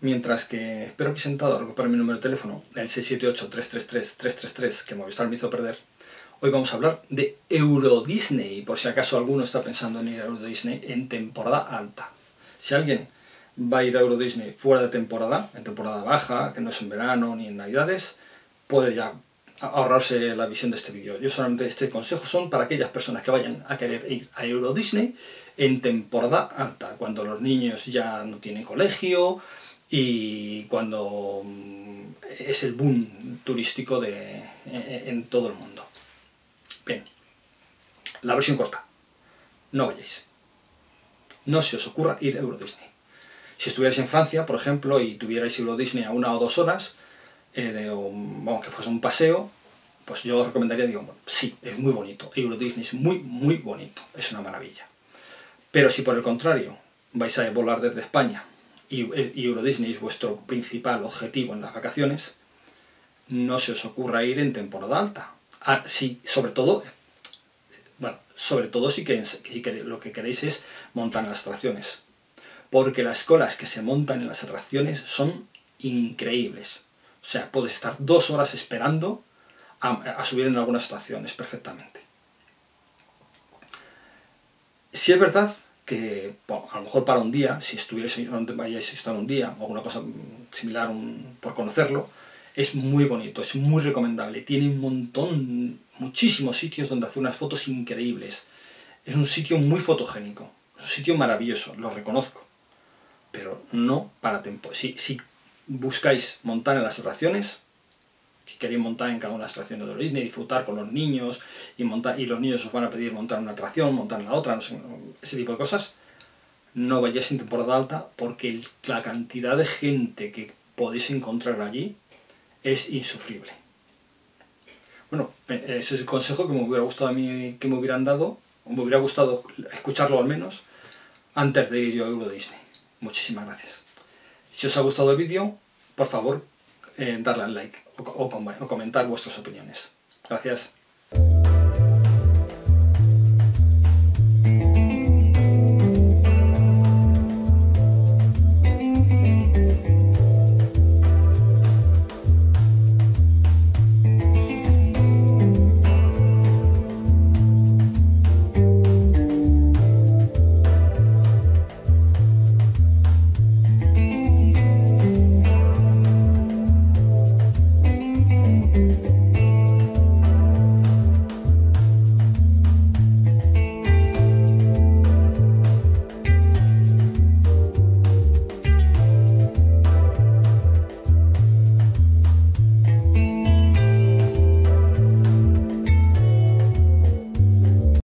mientras que espero que sentado recupere mi número de teléfono, el 678-333-333, que Movistar me hizo perder, hoy vamos a hablar de Euro Disney, por si acaso alguno está pensando en ir a Euro Disney en temporada alta. Si alguien va a ir a Euro Disney fuera de temporada, en temporada baja, que no es en verano ni en navidades, puede ya ahorrarse la visión de este vídeo. Yo solamente este consejo son para aquellas personas que vayan a querer ir a Euro Disney en temporada alta, cuando los niños ya no tienen colegio y cuando mm, es el boom turístico de, en todo el mundo. Bien, la versión corta. No vayáis. No se os ocurra ir a Euro Disney. Si estuvierais en Francia, por ejemplo, y tuvierais Euro Disney a una o dos horas, eh, vamos, que fuese un paseo, pues yo os recomendaría, digo, sí, es muy bonito, Euro Disney es muy, muy bonito, es una maravilla. Pero si por el contrario vais a volar desde España y, Euro Disney es vuestro principal objetivo en las vacaciones, no se os ocurra ir en temporada alta. Ah, sí, sobre todo, bueno, sobre todo si, que, lo que queréis es montar en las atracciones. Porque las colas que se montan en las atracciones son increíbles. O sea, puedes estar dos horas esperando a, subir en algunas estaciones perfectamente. Si es verdad que a lo mejor para un día, si estuvierais donde vayáis a estar un día o alguna cosa similar por conocerlo, es muy bonito, es muy recomendable. Tiene un montón, muchísimos sitios donde hacer unas fotos increíbles. Es un sitio muy fotogénico, es un sitio maravilloso, lo reconozco. Pero no para tiempo. Si, si buscáis montar en las atracciones, si queréis montar en cada una de las atracciones de Disney, disfrutar con los niños y, montar, y los niños os van a pedir montar una atracción, montar en la otra, ese tipo de cosas, no vayáis en temporada alta porque la cantidad de gente que podéis encontrar allí es insufrible. Bueno, ese es el consejo que me hubiera gustado a mí que me hubieran dado, me hubiera gustado escucharlo al menos, antes de ir yo a Euro Disney. Muchísimas gracias. Si os ha gustado el vídeo, por favor, eh, darle al like o, o comentar vuestras opiniones. Gracias.